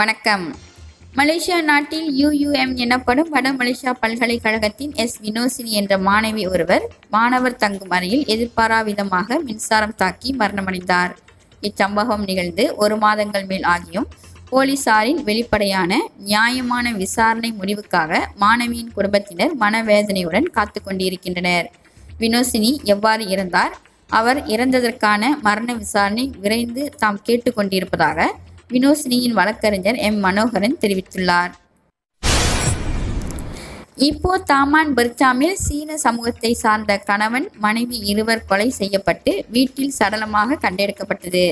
வணக்கம். மலேசியா நாட்டில் யுயுஎம் எனப்படும் வட மலேசியா பல்கலைக்கழகத்தின் எஸ் வினோசினி என்ற மாணவி ஒருவர் மாணவர் தங்கும் அறையில் எதிர்பாராவிதமாக மின்சாரம் தாக்கி மரணமடைந்தார். இச்சம்பவம் நிகழ்ந்து ஒரு மாதங்கள் மேல் ஆகியும் போலீசாரின் வெளிப்படையான நியாயமான விசாரணை முடிவுக்காக மாணவியின் குடும்பத்தினர் மனவேதனையுடன் காத்து கொண்டிருக்கின்றனர். வினோசினி எவ்வாறு இறந்தார்? அவர் இறந்ததற்கான மரண விசாரணை விரைந்து தாம் கேட்டுக்கொண்டிருப்பதாக வினோசினியின் வழக்கறிஞர் எம். மனோகரன் தெரிவித்துள்ளார். இப்போ தாமான் பர்ச்சாமில் சீன சமூகத்தை சார்ந்த கணவன் மனைவி இருவர் கொலை செய்யப்பட்டு வீட்டில் சடலமாக கண்டெடுக்கப்பட்டது.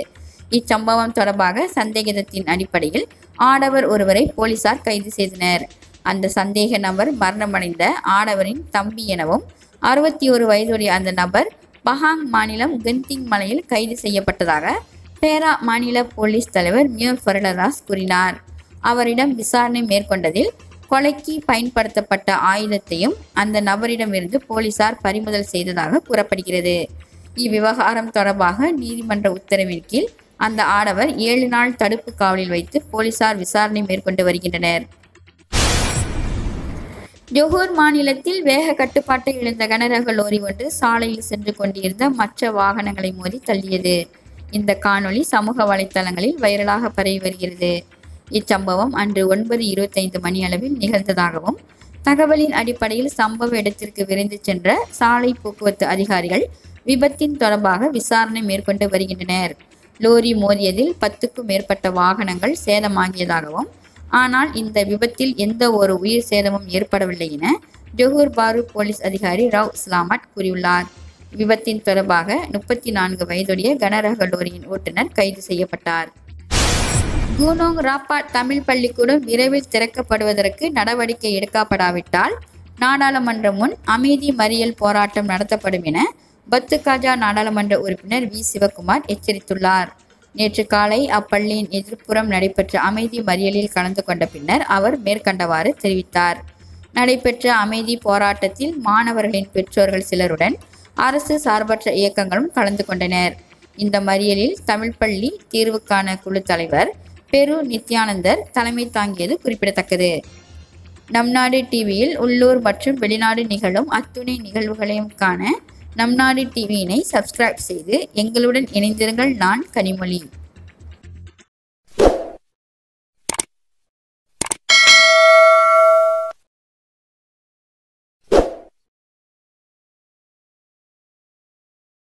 இச்சம்பவம் தொடர்பாக சந்தேகத்தின் அடிப்படையில் ஆடவர் ஒருவரை போலீசார் கைது செய்தனர். அந்த சந்தேக நபர் மரணமடைந்த ஆடவரின் தம்பி எனவும் அறுபத்தி ஒரு வயதுடைய அந்த நபர் பஹாங் மாநிலம் கென்திங் மலையில் கைது செய்யப்பட்டதாக பேரா மாநில போலீஸ் தலைவர் மியூர் ஃபெரடராஸ் கூறினார். அவரிடம் விசாரணை மேற்கொண்டதில் கொலைக்கு பயன்படுத்தப்பட்ட ஆயுதத்தையும் அந்த நபரிடமிருந்து போலீசார் பறிமுதல் செய்ததாக கூறப்படுகிறது. இவ்விவகாரம் தொடர்பாக நீதிமன்ற உத்தரவின் கீழ் அந்த ஆடவர் ஏழு நாள் தடுப்பு காவலில் வைத்து போலீசார் விசாரணை மேற்கொண்டு வருகின்றனர். ஜொஹூர் மாநிலத்தில் வேக கட்டுப்பாட்டை இழந்த கனரக லோரி ஒன்று சாலையில் சென்று கொண்டிருந்த மற்ற வாகனங்களை மோதி தள்ளியது. இந்த காணொளி சமூக வலைத்தளங்களில் வைரலாக பரவி வருகிறது. இச்சம்பவம் அன்று ஒன்பது இருபத்தைந்து மணி அளவில் நிகழ்ந்ததாகவும் தகவலின் அடிப்படையில் சம்பவ இடத்திற்கு விரைந்து சென்ற சாலை போக்குவரத்து அதிகாரிகள் விபத்தின் தொடர்பாக விசாரணை மேற்கொண்டு வருகின்றனர். லோரி மோதியதில் பத்துக்கும் மேற்பட்ட வாகனங்கள் சேதமாகியதாகவும் ஆனால் இந்த விபத்தில் எந்த ஒரு உயிர் சேதமும் ஏற்படவில்லை என ஜொஹூர் பாரு போலீஸ் அதிகாரி ராவ் இஸ்லாமட் கூறியுள்ளார். விபத்தின் தொடர்பாக முப்பத்தி நான்கு வயதுடைய கனரக லோரியின் ஓட்டுநர் கைது செய்யப்பட்டார். கூனோங் ராப்பா தமிழ் பள்ளிக்கூடம் விரைவில் திறக்கப்படுவதற்கு நடவடிக்கை எடுக்கப்படாவிட்டால் நாடாளுமன்றம் முன் அமைதி மறியல் போராட்டம் நடத்தப்படும் என பத்து காஜா நாடாளுமன்ற உறுப்பினர் வி. சிவகுமார் எச்சரித்துள்ளார். நேற்று காலை அப்பள்ளியின் எதிர்ப்புறம் நடைபெற்ற அமைதி மறியலில் கலந்து கொண்ட பின்னர் அவர் மேற்கண்டவாறு தெரிவித்தார். நடைபெற்ற அமைதி போராட்டத்தில் மாணவர்களின் பெற்றோர்கள் சிலருடன் அரசு சார்பற்ற இயக்கங்களும் கலந்து கொண்டனர். இந்த மறியலில் தமிழ் பள்ளி தீர்வுக்கான குழு தலைவர் பெரு நித்யானந்தர் தலைமை தாங்கியது குறிப்பிடத்தக்கது. நம் நாடு டிவியில் உள்ளூர் மற்றும் வெளிநாடு நிகழும் அத்துணை நிகழ்வுகளையும் காண நம் நாடு டிவியினை சப்ஸ்கிரைப் செய்து எங்களுடன் இணைந்திருங்கள் நான் கனிமொழி.